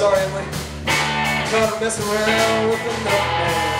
Sorry, I'm late. Trying to mess around with the man.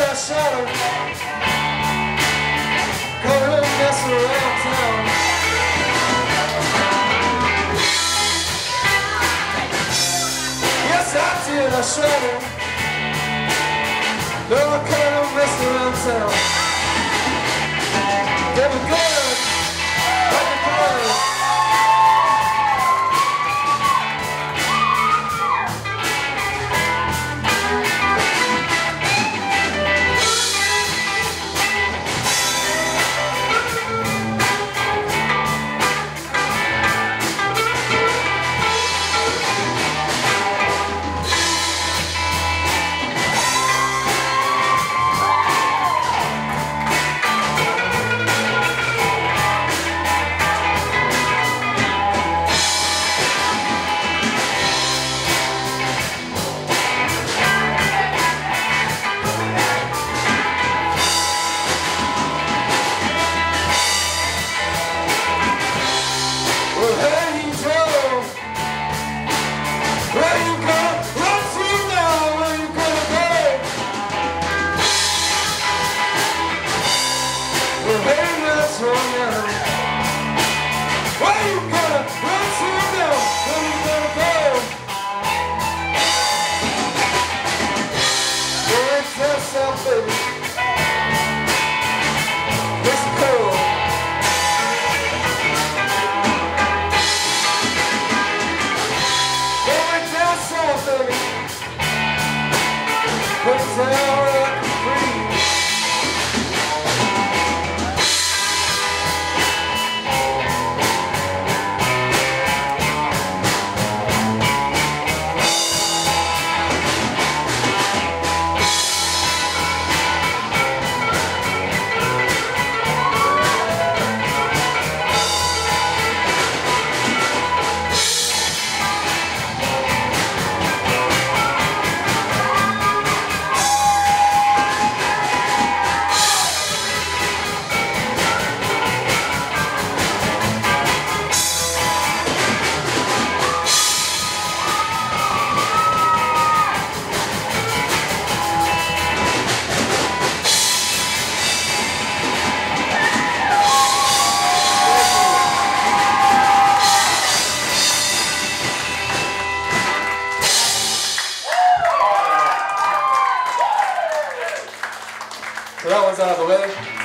I shot her. Caught her messing around town. Yes, I did, I. No, Where you gonna run gonna go? Yourself, baby. Going down south, baby. That one's out of the way.